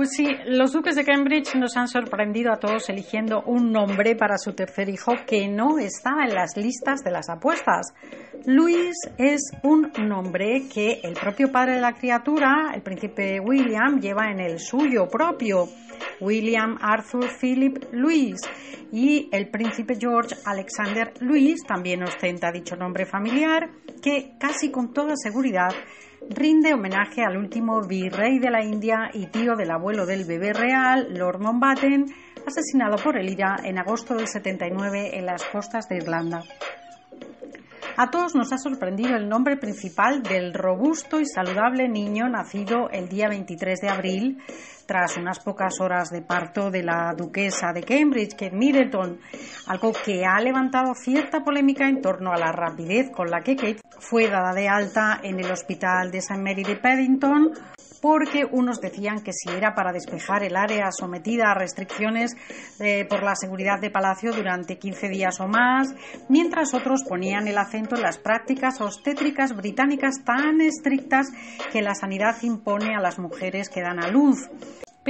Pues sí, los duques de Cambridge nos han sorprendido a todos eligiendo un nombre para su tercer hijo que no estaba en las listas de las apuestas. Luis es un nombre que el propio padre de la criatura, el príncipe William, lleva en el suyo propio. William Arthur Philip Louis y el príncipe George Alexander Louis también ostenta dicho nombre familiar que casi con toda seguridad rinde homenaje al último virrey de la India y tío del abuelo del bebé real, Lord Mountbatten, asesinado por el IRA en agosto del 79 en las costas de Irlanda. A todos nos ha sorprendido el nombre principal del robusto y saludable niño nacido el día 23 de abril, tras unas pocas horas de parto de la duquesa de Cambridge, Kate Middleton, algo que ha levantado cierta polémica en torno a la rapidez con la que Kate fue dada de alta en el hospital de St. Mary de Paddington porque unos decían que si era para despejar el área sometida a restricciones eh, por la seguridad de Palacio durante 15 días o más, mientras otros ponían el acento en las prácticas obstétricas británicas tan estrictas que la sanidad impone a las mujeres que dan a luz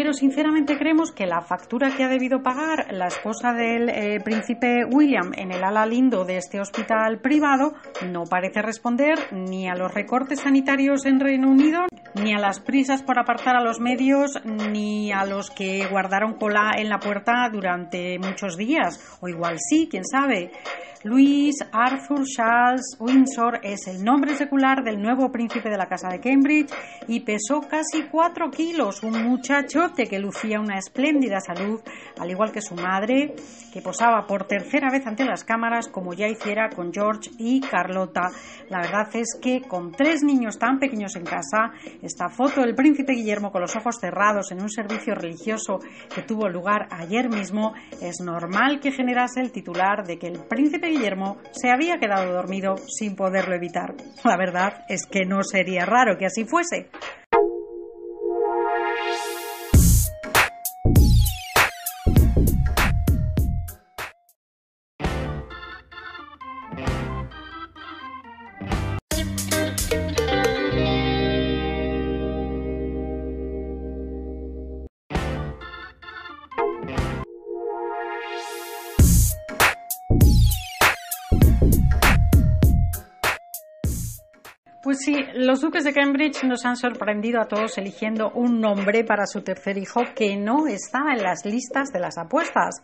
pero sinceramente creemos que la factura que ha debido pagar la esposa del eh, príncipe William en el ala lindo de este hospital privado no parece responder ni a los recortes sanitarios en Reino Unido, ni a las prisas por apartar a los medios, ni a los que guardaron cola en la puerta durante muchos días, o igual sí, quién sabe. Luis Arthur Charles Windsor es el nombre secular del nuevo príncipe de la Casa de Cambridge y pesó casi cuatro kilos, un muchachote que lucía una espléndida salud, al igual que su madre, que posaba por tercera vez ante las cámaras como ya hiciera con George y Carlota. La verdad es que con tres niños tan pequeños en casa, esta foto del príncipe Guillermo con los ojos cerrados en un servicio religioso que tuvo lugar ayer mismo, es normal que generase el titular de que el príncipe Guillermo se había quedado dormido sin poderlo evitar. La verdad es que no sería raro que así fuese. Pues los duques de Cambridge nos han sorprendido a todos eligiendo un nombre para su tercer hijo que no estaba en las listas de las apuestas.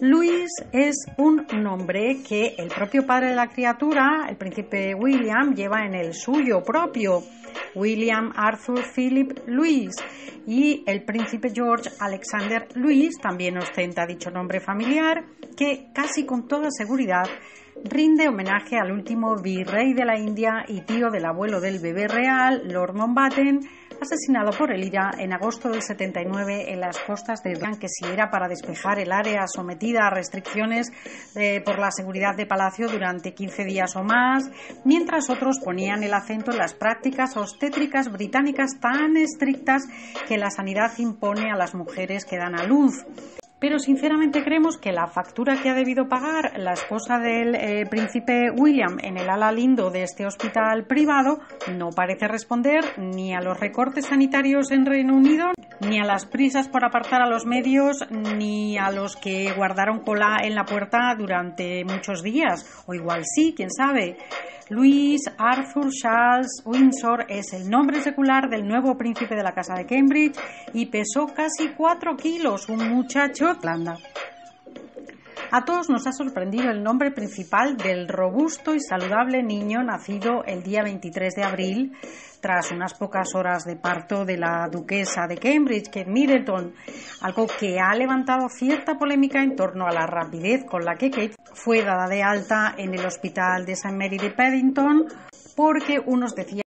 Luis es un nombre que el propio padre de la criatura, el príncipe William, lleva en el suyo propio. William Arthur Philip Louis y el príncipe George Alexander Louis también ostenta dicho nombre familiar que casi con toda seguridad rinde homenaje al último virrey de la India y tío del abuelo del bebé real, Lord Mountbatten, asesinado por el IRA en agosto del 79 en las costas de Irlanda, que si era para despejar el área sometida a restricciones eh, por la seguridad de Palacio durante 15 días o más, mientras otros ponían el acento en las prácticas obstétricas británicas tan estrictas que la sanidad impone a las mujeres que dan a luz pero sinceramente creemos que la factura que ha debido pagar la esposa del eh, príncipe William en el ala lindo de este hospital privado no parece responder ni a los recortes sanitarios en Reino Unido, ni a las prisas por apartar a los medios, ni a los que guardaron cola en la puerta durante muchos días, o igual sí, quién sabe. Luis Arthur Charles Windsor es el nombre secular del nuevo príncipe de la Casa de Cambridge y pesó casi cuatro kilos, un muchacho Irlanda. A todos nos ha sorprendido el nombre principal del robusto y saludable niño nacido el día 23 de abril, tras unas pocas horas de parto de la duquesa de Cambridge, Kate Middleton, algo que ha levantado cierta polémica en torno a la rapidez con la que Kate fue dada de alta en el hospital de St. Mary de Paddington, porque unos decían